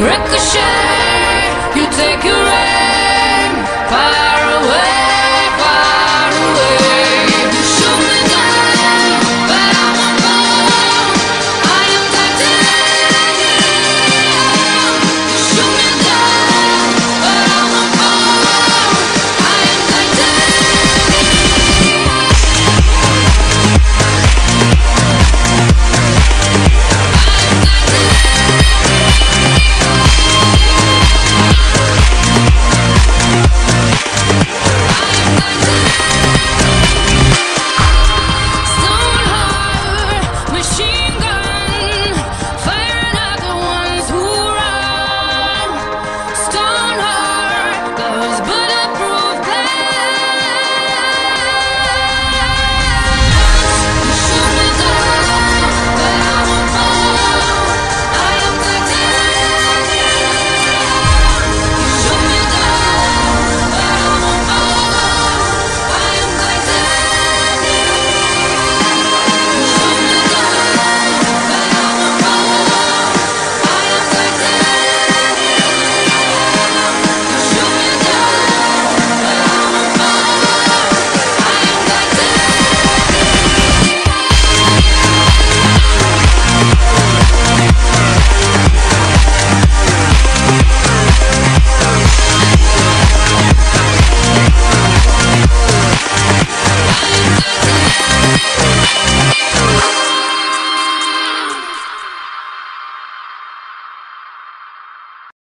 Ricochet, you take your